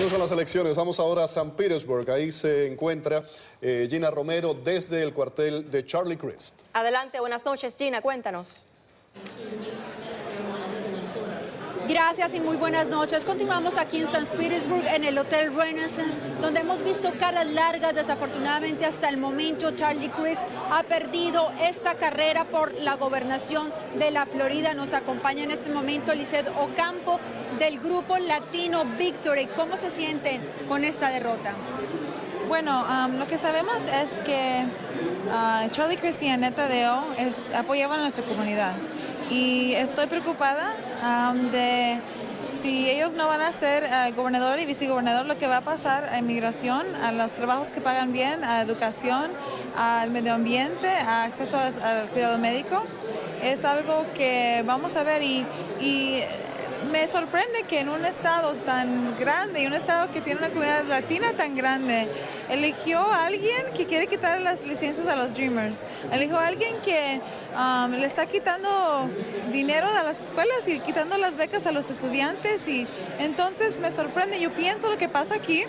Seguimos con las elecciones. Vamos ahora a San Petersburg. Ahí se encuentra eh, Gina Romero desde el cuartel de Charlie Crist. Adelante, buenas noches, Gina, cuéntanos. Gracias y muy buenas noches. Continuamos aquí en San Petersburg en el Hotel Renaissance, donde hemos visto caras largas. Desafortunadamente hasta el momento Charlie Crist ha perdido esta carrera por la gobernación de la Florida. Nos acompaña en este momento Lizeth Ocampo del grupo latino Victory. ¿Cómo se sienten con esta derrota? Bueno, um, lo que sabemos es que uh, Charlie Crist y Aneta Deo apoyaban a nuestra comunidad y estoy preocupada de si ellos no van a ser uh, gobernador y vicegobernador, lo que va a pasar a inmigración, a los trabajos que pagan bien, a educación, al medio ambiente, a acceso al, cuidado médico, es algo que vamos a ver y me sorprende que en un estado tan grande y un estado que tiene una comunidad latina tan grande, eligió a alguien que quiere quitar las licencias a los Dreamers, eligió a alguien que um, le está quitando dinero a las escuelas y quitando las becas a los estudiantes y entonces me sorprende, yo pienso lo que pasa aquí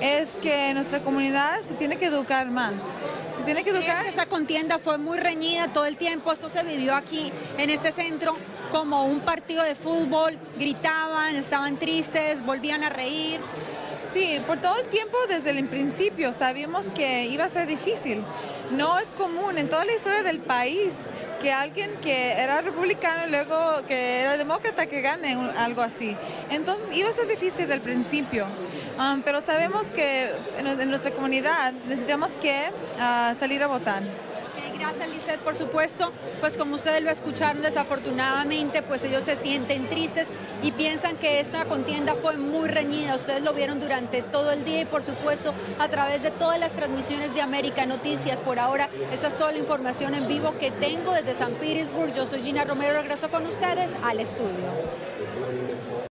es que nuestra comunidad se tiene que educar más. Se tiene que educar. Esta contienda fue muy reñida todo el tiempo. Esto se vivió aquí en este centro como un partido de fútbol. Gritaban, estaban tristes, volvían a reír. Sí, por todo el tiempo desde el principio sabíamos que iba a ser difícil. No es común en toda la historia del país que alguien que era republicano y luego que era demócrata que gane algo así. Entonces iba a ser difícil desde el principio, um, pero sabemos que en, nuestra comunidad necesitamos que uh, salir a votar gracias Lizeth, por supuesto, pues como ustedes lo escucharon, desafortunadamente, pues ellos se sienten tristes y piensan que esta contienda fue muy reñida. Ustedes lo vieron durante todo el día y por supuesto a través de todas las transmisiones de América Noticias. Por ahora, esta es toda la información en vivo que tengo desde San Petersburg. Yo soy Gina Romero, regreso con ustedes al estudio.